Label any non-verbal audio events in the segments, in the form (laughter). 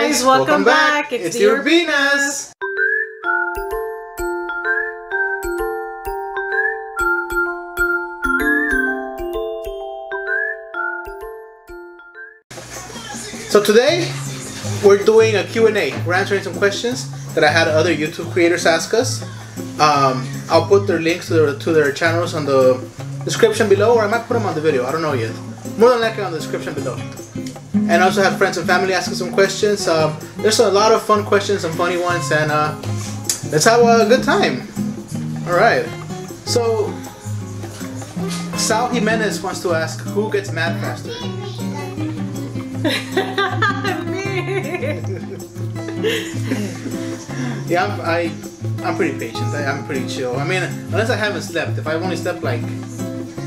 guys, welcome, back. It's, the Urbinas. So today we're doing a Q&A. We're answering some questions that I had other YouTube creators ask us. Um, I'll put their links to their, to their channels on the description below, or I might put them on the video. I don't know yet. More than likely on the description below. And also had friends and family asking some questions. Um, there's a lot of fun questions, some funny ones, and uh, let's have a good time. All right. So Sal Jimenez wants to ask, who gets mad faster? Me! (laughs) Yeah, I'm, I, I'm pretty patient. I, I'm pretty chill. I mean, unless I haven't slept. If I've only slept like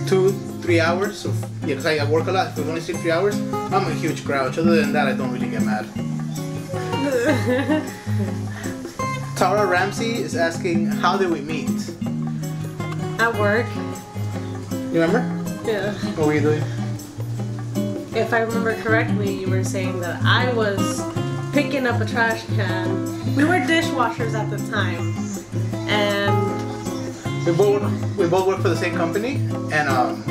two, three hours, so, yeah, because I work a lot. If I've only sleep three hours, I'm a huge grouch. Other than that, I don't really get mad. (laughs) Tara Ramsey is asking, how did we meet? At work. You remember? Yeah. What were you doing? If I remember correctly, you were saying that I was picking up a trash can. We were dishwashers at the time, and we both we both work for the same company, and um,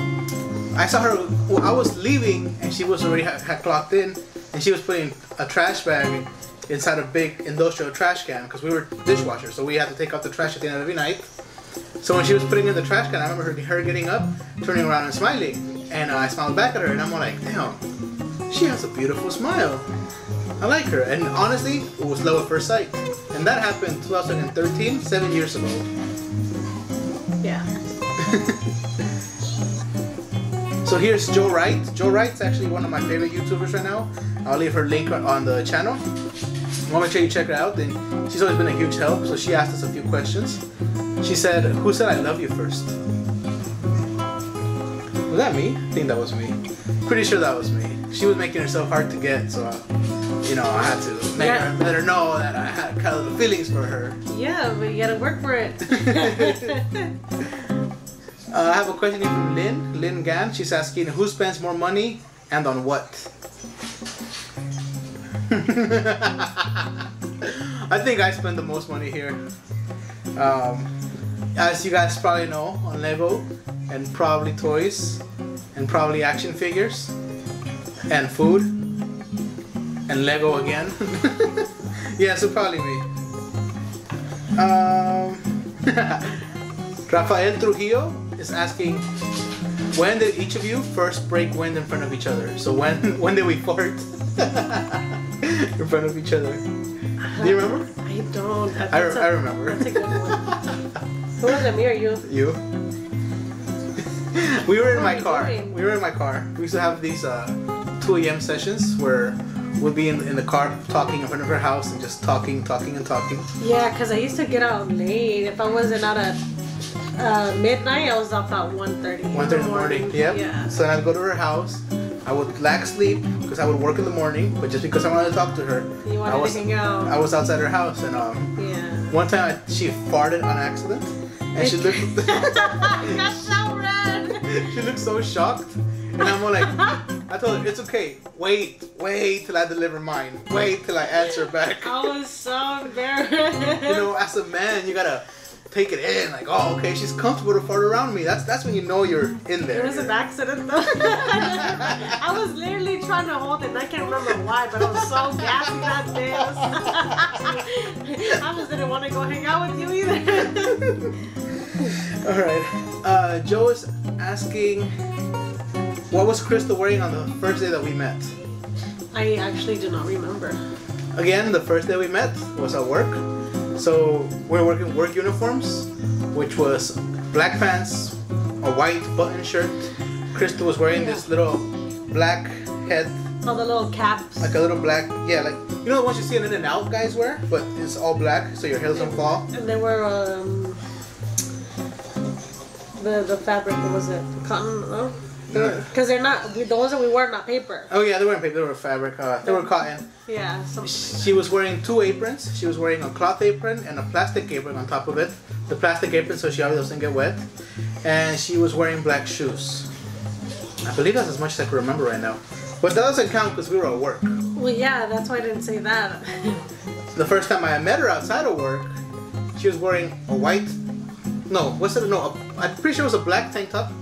I saw her. Well, I was leaving, and she was already had, had clocked in, and she was putting a trash bag inside a big industrial trash can because we were dishwashers, so we had to take out the trash at the end of every night. So when she was putting in the trash can, I remember her, her getting up, turning around and smiling, and uh, I smiled back at her, and I'm like, damn, she has a beautiful smile. I like her, and honestly, it was love at first sight, and that happened 2013, seven years ago. yeah. (laughs) So here's Joe Wright. Joe Wright's actually one of my favorite YouTubers right now. I'll leave her link on- the channel. I want to make sure you check her out. And she's always been a huge help. So she asked us a few questions. She said, "Who said I love you first? Was that me? I think that was me. Pretty sure that was me. She was making herself hard to get, so uh, you know I had to make Yeah. her let her know that I had kind of feelings for her. Yeah, but you gotta work for it. (laughs) (laughs) Uh, I have a question here from Lynn. Lynn Gan. She's asking who spends more money and on what? (laughs) I think I spend the most money here. Um, as you guys probably know, on Lego and probably toys and probably action figures and food and Lego again. (laughs) yeah, so probably me. Um, (laughs) Rafael Trujillo is asking, when did each of you first break wind in front of each other? So when (laughs) when did we fart (laughs) in front of each other? Do you remember? I don't. I, re- a- I remember. That's a good one. (laughs) Who was it, me or you? You? we were in my car. doing? We were in my car. We used to have these uh, 2 a.m. sessions where we'd be in, in the car talking in front of her house and just talking, talking, and talking. Yeah, because I used to get out late. If I wasn't out at uh, midnight, I was up at 1.30 1 in the morning. Yep. Yeah. So I'd go to her house. I would lack sleep because I would work in the morning, but just because I wanted to talk to her, You I was to hang out. I was outside her house and um yeah. one time I, she farted on accident and she looked (laughs) (laughs) so red. she looked so shocked and I'm all like I told her it's okay wait wait till I deliver mine wait till I answer back I was so (laughs) embarrassed. you know as a man you gotta take it in like oh okay she's comfortable to fart around me that's that's when you know you're in there It was an accident though. (laughs) I was literally trying to hold it and I can't remember why, but I was so gassy that day. (laughs) I, I just didn't want to go hang out with you either. (laughs) all right uh, Joe is asking what was Cristal wearing on the first day that we met I actually do not remember. Again, the first day we met was at work. So we're working work uniforms, which was black pants, a white button shirt. Krista was wearing this little black head, All the little caps. like a little black, yeah, like you know the ones you see in In and Out guys wear, but it's all black, so your hair doesn't fall. And they were um the the fabric what was it cotton? No, because they're not the ones that we wear are not paper. Oh yeah, they weren't paper, they were fabric. Uh, they were cotton. Yeah, something. She was wearing two aprons. She was wearing a cloth apron and a plastic apron on top of it. The plastic apron so she obviously doesn't get wet. And she was wearing black shoes. I believe that's as much as I can remember right now. But that doesn't count because we were at work. Well, yeah, that's why I didn't say that. (laughs) The first time I met her outside of work, she was wearing a white. No, what's it? No, a, I'm pretty sure it was a black tank top.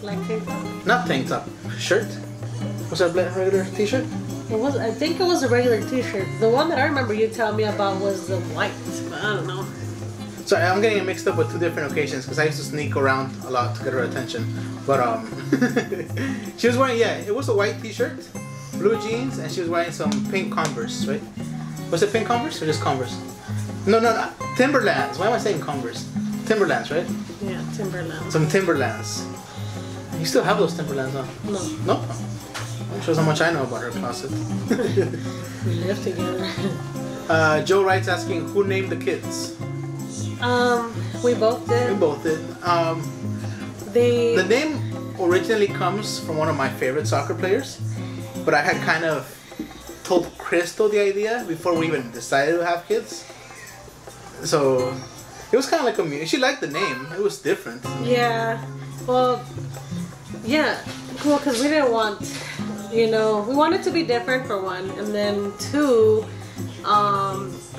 Black tank top. Not tank top, shirt. Was that a black regular t-shirt? It was. I think it was a regular T-shirt. The one that I remember you telling me about was the white. But I don't know. Sorry, I'm getting mixed up with two different occasions because I used to sneak around a lot to get her attention. But um, (laughs) she was wearing yeah, it was a white T-shirt, blue jeans, and she was wearing some pink Converse, right? Was it pink Converse or just Converse? No, no, no, Timberlands. Why am I saying Converse? Timberlands, right? Yeah, Timberlands. Some Timberlands. You still have those Timberlands, huh? No, No. Shows how much I know about her closet. (laughs) we live together. (laughs) uh, Joe writes asking who named the kids. um, we both did. We both did. Um, The The name originally comes from one of my favorite soccer players, but I had kind of told Cristal the idea before we even decided to have kids. So it was kind of like a she liked the name. It was different. Yeah. Well, yeah. Cool, because we didn't want, you know, we wanted to be different for one, and then two, um, (clears throat)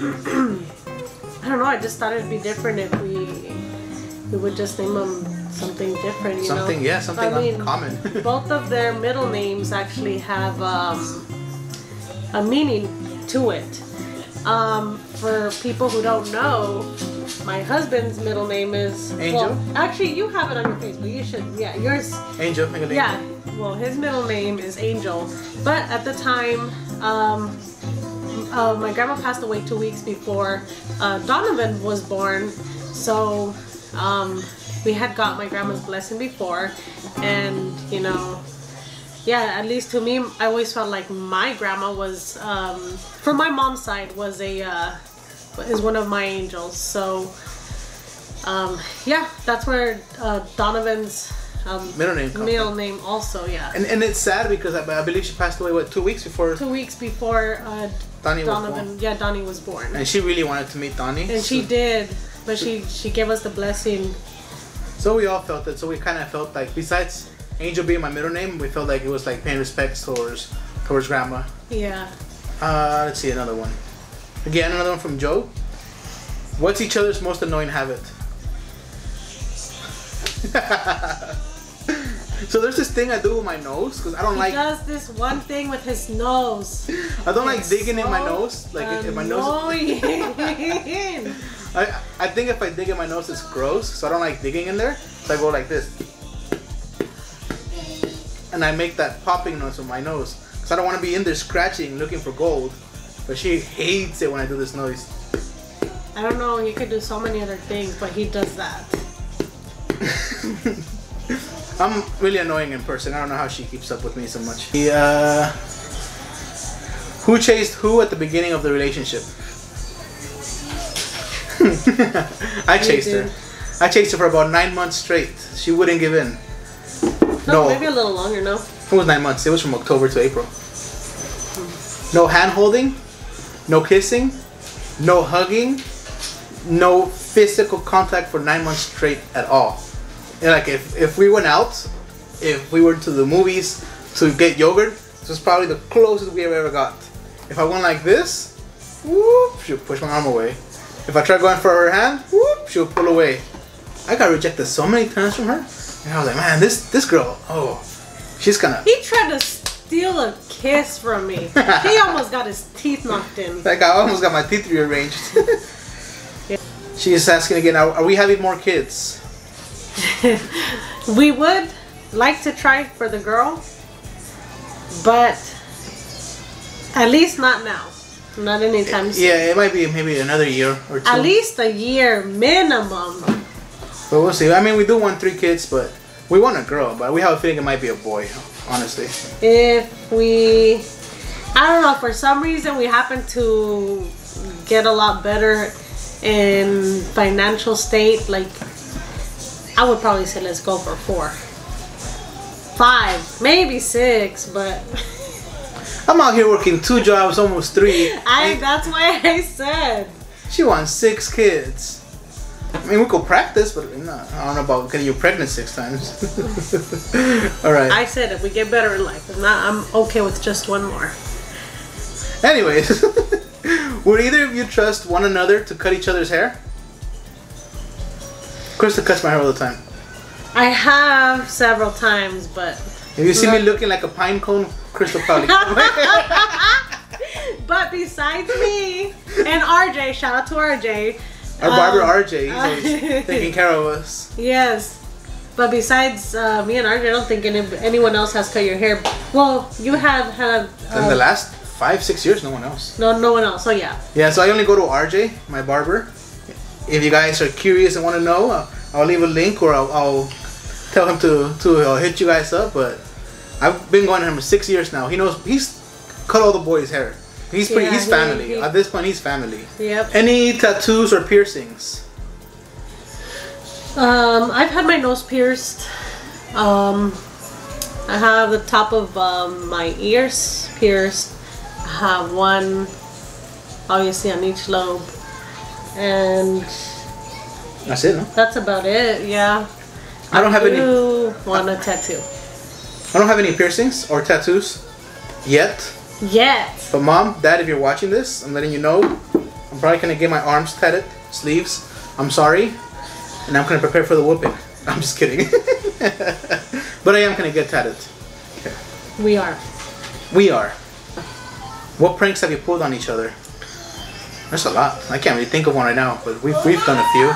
I don't know. I just thought it'd be different if we we would just name them something different. You know. Something, know? yeah, something I mean, uncommon. (laughs) both of their middle names actually have um, a meaning to it. Um, for people who don't know, my husband's middle name is Angel? Well, actually, you have it on your Facebook. You should. Yeah, yours. Angel. Yeah. Well, his middle name is Angel, but at the time, um, uh, my grandma passed away two weeks before uh, Donovan was born, so um, we had got my grandma's blessing before, and you know, yeah, at least to me, I always felt like my grandma was, um, from my mom's side, was a uh, is one of my angels. So, um, yeah, that's where uh, Donovan's um, Middle name middle name also, yeah. And, and it's sad because I, I believe she passed away what two weeks before Two weeks before uh, Donnie was born. yeah, Donnie was born, And she really wanted to meet Donnie. and she did, but she she gave us the blessing. so we all felt it. So we kind of felt like besides Angel being my middle name, we felt like it was like paying respects towards towards grandma. Yeah. Uh, let's see another one. Again, another one from Joe. What's each other's most annoying habit? (laughs) so there's this thing I do with my nose because I don't He like does this one thing with his nose. I don't like It's digging in my nose. Like if- if my nose, annoying. (laughs) I I think if I dig in my nose it's gross, so I don't like digging in there. So I go like this, and I make that popping noise with my nose because I don't want to be in there scratching looking for gold. But she hates it when I do this noise. I don't know. He could do so many other things, but he does that. (laughs) I'm really annoying in person. I don't know how she keeps up with me so much. The, uh, who chased who at the beginning of the relationship? (laughs) I chased her. I chased her for about nine months straight. She wouldn't give in. No, maybe a little longer. No. it was nine months. It was from October to April. Hmm. No hand holding, no kissing, no hugging, no physical contact for nine months straight at all. And like if, if we went out, if we were to the movies to get yogurt, this was probably the closest we have ever got. If I went like this, whoop, she'll push my arm away. If I tried going for her hand, whoop, she'll pull away. I got rejected so many times from her, and I was like, man, this this girl, oh, she's gonna He tried to steal a kiss from me. he (laughs) almost got his teeth knocked in. Like I almost got my teeth rearranged. (laughs) She's asking again, are, are we having more kids? (laughs) we would like to try for the girl, but at least not now. Not anytime soon. Yeah, it might be maybe another year or two. At least a year minimum. But we'll see. I mean, we do want three kids, but we want a girl, but we have a feeling it might be a boy, honestly. If we, I don't know, for some reason we happen to get a lot better in financial state, like I would probably say let's go for four. Five, maybe six, but (laughs) I'm out here working two jobs, almost three. I and that's why I said she wants six kids. I mean, we could practice, but no, I don't know about getting you pregnant six times. (laughs) All right. I said if we get better in life, if not, I'm okay with just one more. Anyways, (laughs) would either of you trust one another to cut each other's hair? Krista cuts my hair all the time. I have several times, but If you see me looking like a pine cone, Cristal probably. (laughs) but besides me and RJ, shout out to RJ. Our barber um, RJ, he's (laughs) taking care of us. Yes. But besides uh, me and RJ, I don't think any, anyone else has cut your hair. Well, you have had. In the Uh, last five, six years, no one else. no, no one else. So yeah. Yeah, so I only go to RJ, my barber. If you guys are curious and want to know, uh, I'll leave a link or I'll, I'll tell him to to uh, hit you guys up. But I've been going to him for six years now. He knows he's cut all the boys' hair. He's pretty. Yeah, he's he- family. he- At this point, he's family. Yep. Any tattoos or piercings? Um, I've had my nose pierced. Um, I have the top of um, my ears pierced. I have one, obviously, on each lobe. And That's it. No? that's about it, yeah. I don't have any. do want a tattoo. I don't have any piercings or tattoos yet. Yet. But mom, dad, if you're watching this, I'm letting you know. I'm probably gonna get my arms tatted, sleeves. I'm sorry, and I'm gonna prepare for the whooping. (laughs) I'm just kidding. (laughs) but I am gonna get tatted. We are. We are. What pranks have you pulled on each other? There's a lot. I can't really think of one right now, but we've, we've done a few.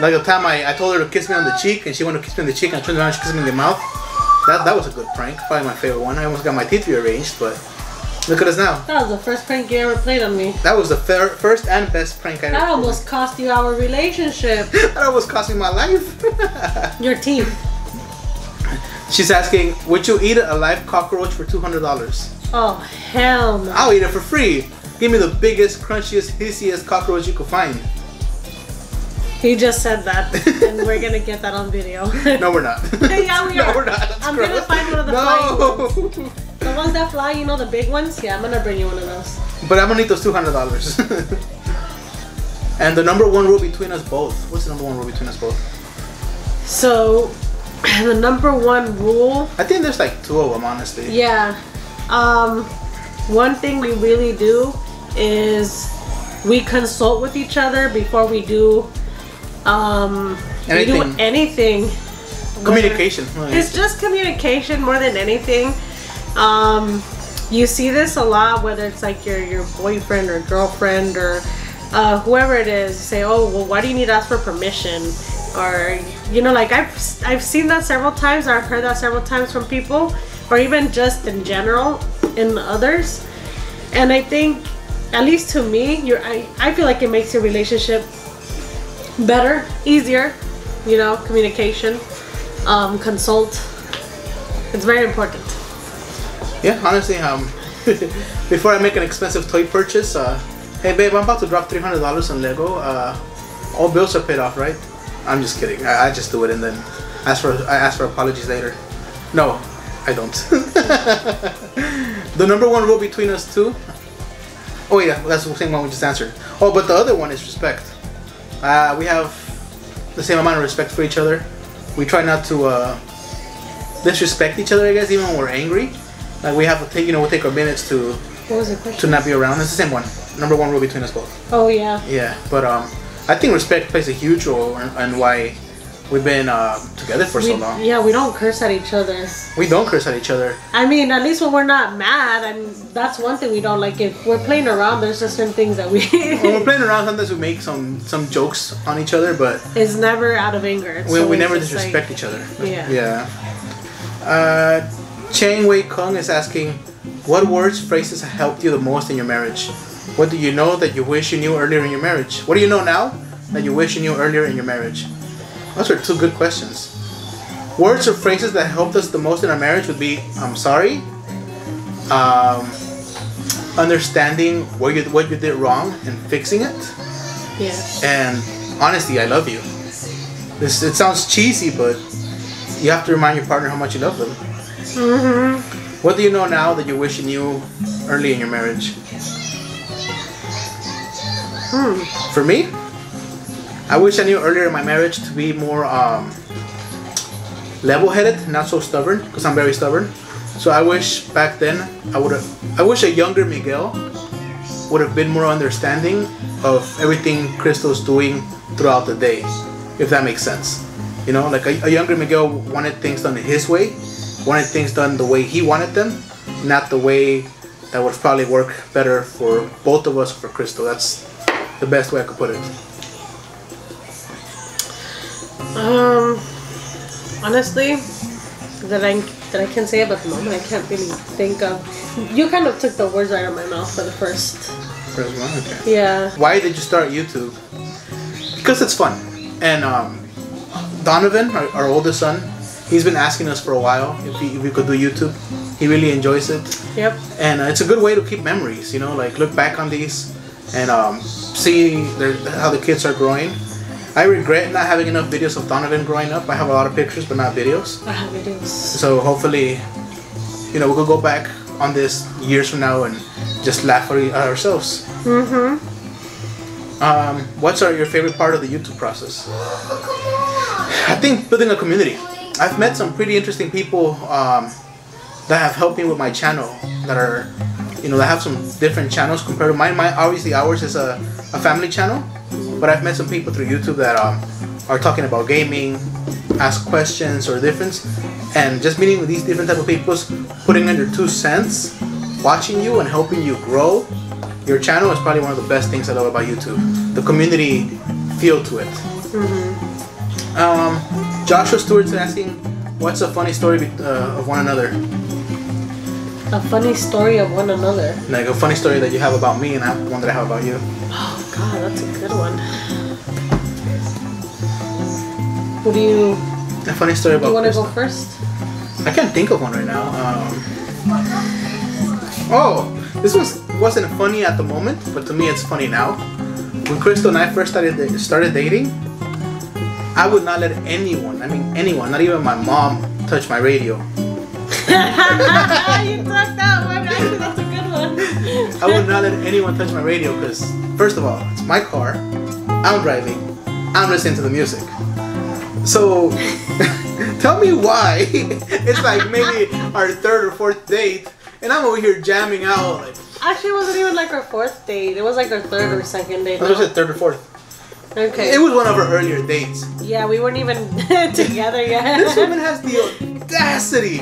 Like the time I, I told her to kiss me on the cheek, and she wanted to kiss me on the cheek, and I turned around and she kissed me in the mouth. That that was a good prank. Probably my favorite one. I almost got my teeth rearranged, but look at us now. That was the first prank you ever played on me. That was the fir- first and best prank I ever That almost cost you our relationship. (laughs) That almost cost me my life. (laughs) Your teeth. She's asking, would you eat a live cockroach for two hundred dollars? Oh, hell no. I'll eat it for free. Give me the biggest, crunchiest, hissiest cockroach you could find. He just said that, and we're gonna get that on video. (laughs) No, we're not. Yeah, we no, are. we're not. That's I'm gonna gross. find one of the no. The ones that fly, you know, the big ones. Yeah, I'm gonna bring you one of those. but I'm gonna need those two hundred dollars. (laughs) and the number one rule between us both. What's the number one rule between us both? So, (clears throat) the number one rule. I think there's like two of them, honestly. Yeah. Um, one thing we really do is we consult with each other before we do um we do Anything. anything. Communication. It's just communication more than anything. Um, you see this a lot, whether it's like your your boyfriend or girlfriend or uh, whoever it is. You say, "Oh, well, why do you need to ask for permission?" Or you know, like I've I've seen that several times. I've heard that several times from people, or even just in general in others. And I think, at least to me, you're I, I feel like it makes your relationship better, easier. You know, communication, um, consult. It's very important. Yeah, honestly, um, (laughs) before I make an expensive toy purchase, uh, hey babe, I'm about to drop three hundred dollars on Lego. Uh, all bills are paid off, right? I'm just kidding. I, I just do it and then ask for I ask for apologies later. No, I don't. (laughs) the number one rule between us two. Oh yeah, that's the same one we just answered. Oh, but the other one is respect. Uh, we have the same amount of respect for each other. We try not to uh, disrespect each other, I guess, even when we're angry. Like we have to take, you know, we take our minutes to What was the to not be around. It's the same one. Number one rule between us both. Oh yeah. Yeah, but um, I think respect plays a huge role in, in why we've been uh, together for so long. yeah, we don't curse at each other. We don't curse at each other. I mean, at least when we're not mad, and that's one thing we don't like. If we're playing around, there's just certain things that we. (laughs) When we're playing around, sometimes we make some some jokes on each other, but (laughs) it's never out of anger. It's we, we never disrespect like- each other. Yeah. Yeah. Uh, Chang Wei Kung is asking, what words, phrases have helped you the most in your marriage? What do you know that you wish you knew earlier in your marriage? What do you know now that you wish you knew earlier in your marriage? Those are two good questions. Words or phrases that helped us the most in our marriage would be, I'm sorry, um, understanding what you, what you did wrong and fixing it, Yeah. and honesty, I love you. This it sounds cheesy, but you have to remind your partner how much you love them. Mm-hmm. What do you know now that you wish you knew early in your marriage? Hmm. For me, I wish I knew earlier in my marriage to be more um, level-headed, not so stubborn, because I'm very stubborn. So I wish back then I would have. I wish a younger Miguel would have been more understanding of everything Cristal's doing throughout the day, if that makes sense. You know, like a, a younger Miguel wanted things done his way, wanted things done the way he wanted them, not the way that would probably work better for both of us for Cristal. That's the best way I could put it. Um, honestly, that I that I can say about the moment, I can't really think of. You kind of took the words out of my mouth for the first. First one, okay. Yeah. Why did you start YouTube? Because it's fun. And um, Donovan, our, our oldest son, he's been asking us for a while if, he, if we could do YouTube. He really enjoys it. Yep. And uh, it's a good way to keep memories, you know, like look back on these and um, see their, how the kids are growing. I regret not having enough videos of Donovan growing up. I have a lot of pictures, but not videos. I have videos. So hopefully, you know, we could go back on this years from now and just laugh at ourselves. Mm-hmm. Um, what's our, your favorite part of the YouTube process? I think building a community. I've met some pretty interesting people um, that have helped me with my channel. That are, you know, that have some different channels compared to mine. Mine obviously ours is a, a family channel, but I've met some people through YouTube that um, are talking about gaming, ask questions or difference, and just meeting with these different type of people, putting in their two cents, watching you and helping you grow. Your channel is probably one of the best things I love about YouTube. The community feel to it. Um, Joshua Stewart's asking, what's a funny story uh, of one another? A funny story of one another. Like a funny story that you have about me and I have one that I have about you. Oh God, that's a good one. What do you? A funny story Do you want to go first? I can't think of one right now. Um, oh, this was wasn't funny at the moment, but to me it's funny now. When Cristal and I first started started dating, I would not let anyone, I mean anyone, not even my mom, touch my radio. (laughs) (laughs) you took that one. Actually, that's a good one. I would not let anyone touch my radio because, first of all, it's my car. I'm driving. I'm listening to the music. So, (laughs) tell me why. it's like maybe our third or fourth date, and I'm over here jamming out. Like, Actually, it wasn't even like our fourth date. It was like our third or second date. It was a third or fourth. Okay. It was one of our earlier dates. yeah, we weren't even (laughs) together yet. This woman has the audacity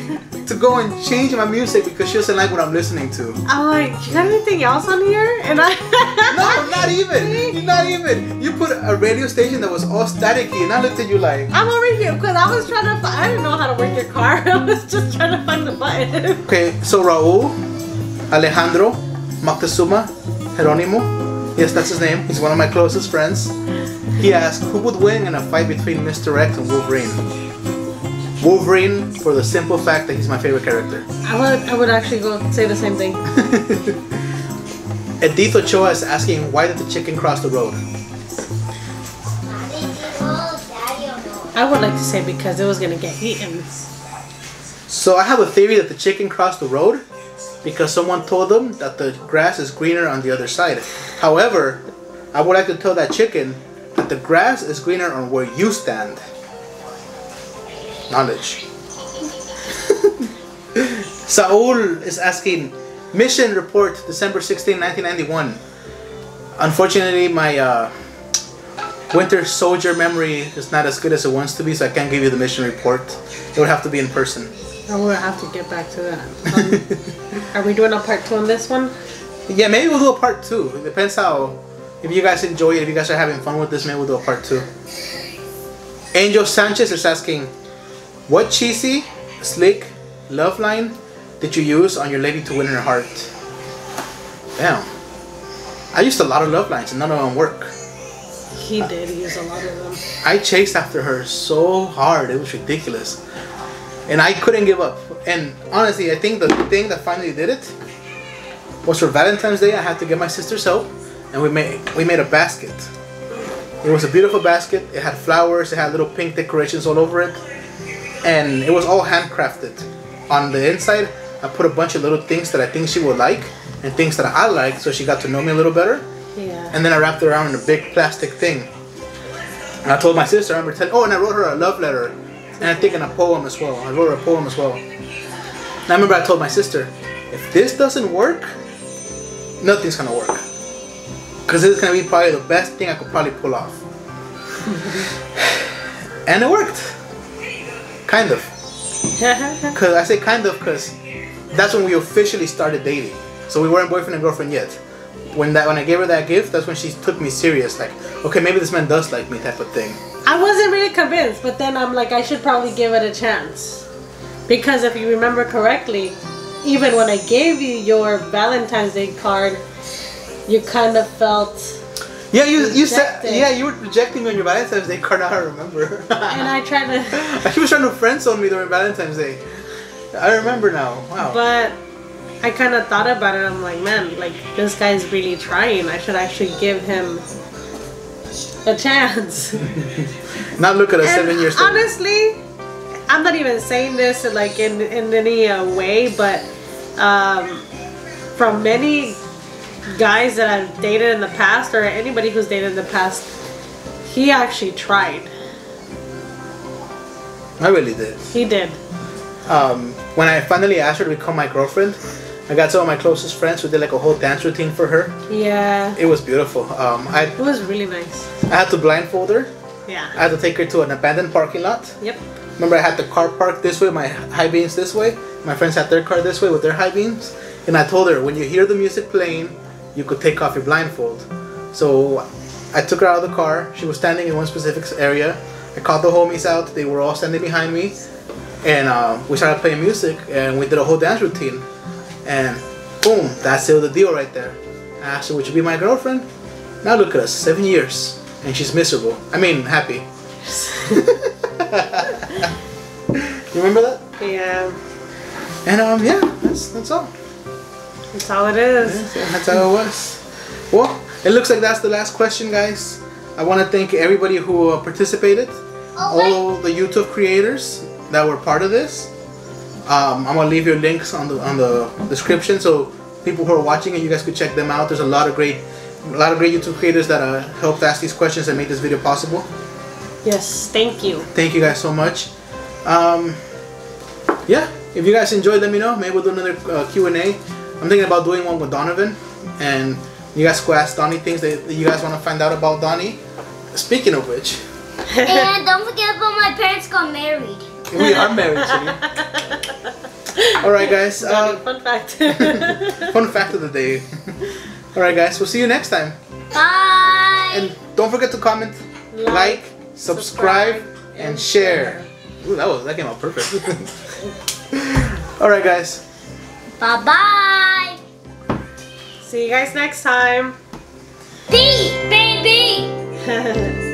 to go and change my music because she doesn't like what I'm listening to. I'm like, you got anything else on here? And I. (laughs) No, not even. (laughs) Not even. You put a radio station that was all staticky, and I looked at you like. I'm over here because I was trying to. Find, I didn't know how to work your car. I was just trying to find the button. Okay, so Raul, Alejandro, Moctezuma, Jeronimo, yes, that's his name. He's one of my closest friends. He asked, who would win in a fight between Mr. X and Wolverine? Wolverine, for the simple fact that he's my favorite character. I would. I would actually go say the same thing. (laughs) Edith Ochoa is asking, why did the chicken cross the road? I would like to say because it was gonna get eaten. So I have a theory that the chicken crossed the road because someone told them that the grass is greener on the other side. However, I would like to tell that chicken that the grass is greener on where you stand. Knowledge. (laughs) Saul is asking, mission report December 16, 1991. Unfortunately, my uh, Winter Soldier memory is not as good as it wants to be, so I can't give you the mission report. It would have to be in person. I will have to get back to that. Um, (laughs) are we doing a part two on this one? Yeah, maybe we'll do a part two. It depends how. If you guys enjoy it, if you guys are having fun with this, maybe we'll do a part two. Angel Sanchez is asking, what cheesy, slick love line did you use on your lady to win her heart? Damn. I used a lot of love lines and none of them work. He did use a lot of them. I chased after her so hard, it was ridiculous. And I couldn't give up. And honestly, I think the thing that finally did it was for Valentine's Day. I had to get my sister's help, and we made we made a basket. It was a beautiful basket. It had flowers. It had little pink decorations all over it, and it was all handcrafted. On the inside, I put a bunch of little things that I think she would like, and things that I like, so she got to know me a little better Yeah. and then I wrapped it around in a big plastic thing. And I told my sister, I remember telling, oh, and I wrote her a love letter. And I think in a poem as well. I wrote a poem as well. And I remember I told my sister, if this doesn't work, nothing's gonna work. Because this is gonna be probably the best thing I could probably pull off. (sighs) and it worked. Kind of. (laughs) Because I say kind of because that's when we officially started dating. So we weren't boyfriend and girlfriend yet. When that when I gave her that gift, that's when she took me serious. Like, okay, maybe this man does like me, type of thing. I wasn't really convinced, but then I'm like, I should probably give it a chance. Because if you remember correctly, even when I gave you your Valentine's Day card, you kind of felt. Yeah, you you said yeah you were rejecting me on your Valentine's Day card. I remember. (laughs) And I tried to. (laughs) she was trying to friend zone me during Valentine's Day. I remember now. Wow. But I kind of thought about it. I'm like, man, like this guy's really trying. I should actually give him a chance. now look at a seven years later. honestly, I'm not even saying this like in in any uh, way, but um, from many guys that I've dated in the past, or anybody who's dated in the past, he actually tried. I really did. He did. um, when I finally asked her to become my girlfriend, I got some of my closest friends who did like a whole dance routine for her. Yeah, It was beautiful. Um, I, it was really nice. I had to blindfold her. Yeah. I had to take her to an abandoned parking lot. Yep. Remember, I had the car parked this way, my high beams this way. My friends had their car this way with their high beams. And I told her, when you hear the music playing, you could take off your blindfold. So I took her out of the car. She was standing in one specific area. I called the homies out. They were all standing behind me. And uh, we started playing music and we did a whole dance routine. And boom, that sealed the deal right there. I asked her, would you be my girlfriend? Now look at us, seven years. And she's miserable. I mean, happy. (laughs) you remember that? Yeah. And um, yeah, that's that's all. That's all it is. Yeah, that's how it was. Well, it looks like that's the last question, guys. I want to thank everybody who uh, participated, Oh, wait. all the YouTube creators that were part of this. Um, I'm gonna leave your links on the on the description so people who are watching it, you guys could check them out. There's a lot of great, a lot of great YouTube creators that uh, helped ask these questions and made this video possible. Yes, thank you. Thank you guys so much. Um, yeah, if you guys enjoyed, let me know. Maybe we'll do another uh, Q and A. I'm thinking about doing one with Donovan, and you guys could ask Donnie things that that you guys want to find out about Donnie. Speaking of which, (laughs) and don't forget about my parents got married. We are married. Chitty. (laughs) All right, guys. Uh, fun fact. (laughs) fun fact of the day. All right, guys. We'll see you next time. Bye. And don't forget to comment, like, Like, subscribe, subscribe, and and share. Ooh, that was that came out perfect. (laughs) All right, guys. Bye bye. See you guys next time. B baby.